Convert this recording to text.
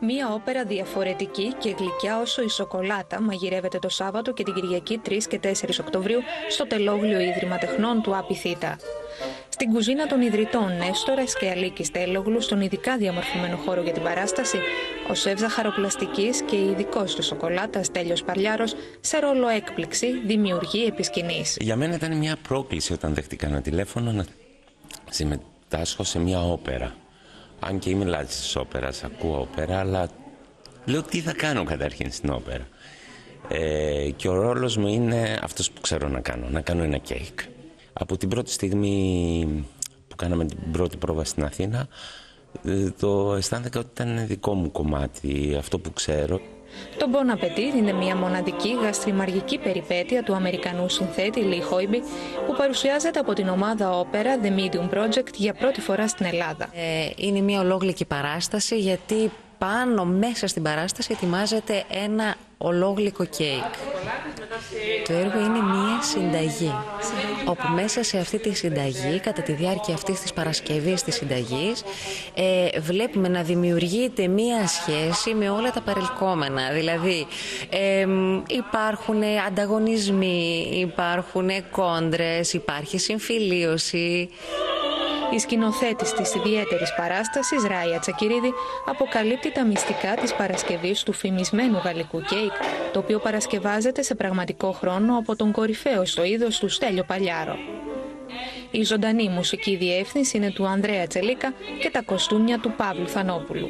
Μία όπερα διαφορετική και γλυκιά όσο η σοκολάτα μαγειρεύεται το Σάββατο και την Κυριακή 3 και 4 Οκτωβρίου στο Τελόγλιο Ίδρυμα Τεχνών του Απιθύτα. Στην κουζίνα των ιδρυτών Νέστορα και Αλίκη Τέλογλου, στον ειδικά διαμορφωμένο χώρο για την παράσταση, ο σεφ ζαχαροπλαστική και ειδικός του σοκολάτας Τέλειο Παλιάρος, σε ρόλο έκπληξη, δημιουργεί επισκηνής. Για μένα ήταν μια πρόκληση όταν δέχτηκα ένα τηλέφωνο να συμμετάσχω σε μια όπερα. Αν και είμαι λάτρης της όπερας, ακούω όπερα, αλλά λέω τι θα κάνω καταρχήν στην όπερα. Ε, και ο ρόλος μου είναι αυτός που ξέρω να κάνω, να κάνω ένα κέικ. Από την πρώτη στιγμή που κάναμε την πρώτη πρόβα στην Αθήνα, ε, το αισθάνθηκα ότι ήταν δικό μου κομμάτι, αυτό που ξέρω. Το Bon Appetit είναι μια μοναδική γαστριμαργική περιπέτεια του Αμερικανού συνθέτη Lee Hoiby που παρουσιάζεται από την ομάδα όπερα The Medium Project για πρώτη φορά στην Ελλάδα. Ε, είναι μια ολόγλικη παράσταση γιατί πάνω μέσα στην παράσταση ετοιμάζεται ένα ολόγλικο κέικ. Το έργο είναι μία συνταγή, όπου μέσα σε αυτή τη συνταγή, κατά τη διάρκεια αυτής της Παρασκευής της συνταγής, ε, βλέπουμε να δημιουργείται μία σχέση με όλα τα παρελκόμενα. Δηλαδή, ε, υπάρχουν ανταγωνισμοί, υπάρχουν κόντρες, υπάρχει συμφιλίωση, η σκηνοθέτης της ιδιαίτερης παράστασης, Ράια Τσακυρίδη, αποκαλύπτει τα μυστικά της Παρασκευής του φημισμένου γαλλικού κέικ, το οποίο παρασκευάζεται σε πραγματικό χρόνο από τον κορυφαίο στο είδος του Στέλιο Παλιάρο. Η ζωντανή μουσική διεύθυνση είναι του Ανδρέα Τσελίκα και τα κοστούμια του Παύλου Θανόπουλου.